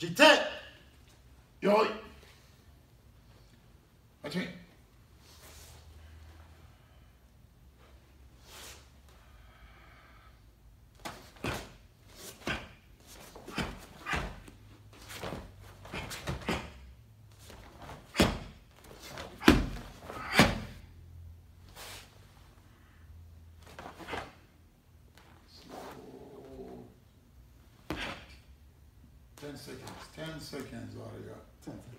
実定よい。始め10 seconds. 10 seconds, all 10 seconds.